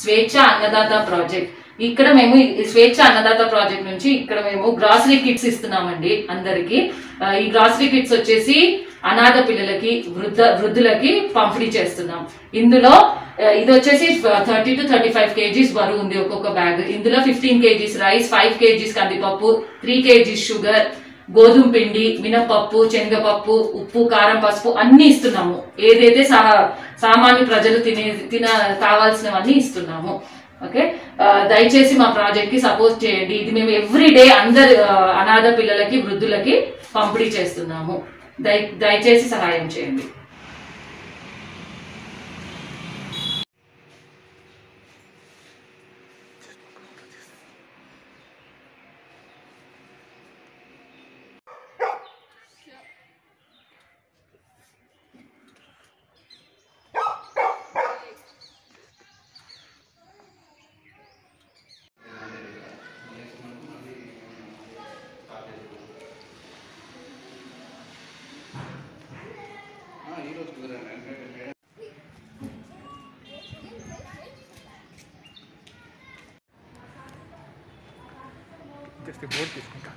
స్వేచ్ఛ అన్నదాత ప్రాజెక్ట్. ఇక్కడ మేము స్వేచ్ఛ అన్నదాత ప్రాజెక్ట్ నుంచి ఇక్కడ మేము గ్రాసరీ కిట్స్ ఇస్తున్నామండి అందరికి. ఈ గ్రాసరీ కిట్స్ వచ్చేసి అనాథ పిల్లలకి వృద్ధ వృద్ధులకి పంపిణీ చేస్తున్నాం. ఇందులో ఇది వచ్చేసి thirty to thirty five kgs బరువు ఉంది ఒక్కొక్క బ్యాగ్. ఇందులో fifteen kgs rice five kgs కందిపప్పు త్రీ కేజీస్ షుగర్ గోధుమ పిండి మినపప్పు శనగపప్పు ఉప్పు కారం పసుపు అన్ని ఇస్తున్నాము. ఏదైతే సా సామాన్య ప్రజలు తినే తిన కావాల్సినవన్నీ ఇస్తున్నాము. ఓకే? దయచేసి మా ప్రాజెక్ట్కి సపోర్ట్ చేయండి. ఇది మేము ఎవ్రీ డే అందరు అనాథ పిల్లలకి వృద్ధులకి పంపిణీ చేస్తున్నాము. దయ దయచేసి సహాయం చేయండి. జస్ట్ బోర్డు తీసుకుంటా